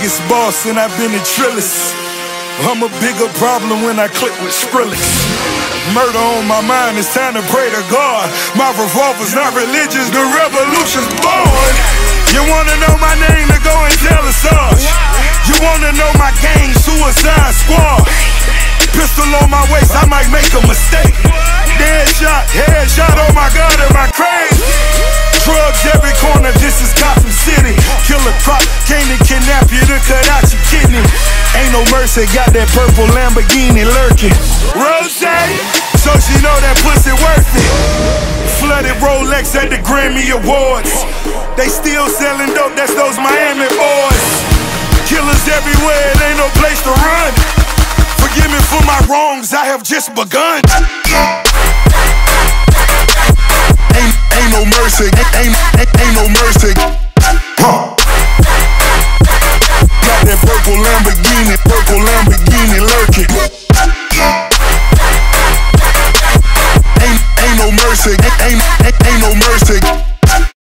biggest boss and I've been a trillist. I'm a bigger problem when I click with Skrillex. Murder on my mind, it's time to pray to God. My revolver's not religious, the revolution's born. You wanna know my name, to go and tell us us. You wanna know my gang, Suicide Squad. Pistol on my waist, I might make a mistake. Dead shot, head shot, oh my god, am I crazy? Drugs every corner, this is Gotham City. Out your kidney. Ain't no mercy, got that purple Lamborghini lurking. Rose, so she know that pussy worth it. Flooded Rolex at the Grammy Awards. They still selling dope, that's those Miami boys. Killers everywhere, it ain't no place to run. Forgive me for my wrongs, I have just begun. Ain't, ain't no mercy, ain't, ain't, ain't no mercy. mercy, ain't, ain't, ain't no mercy.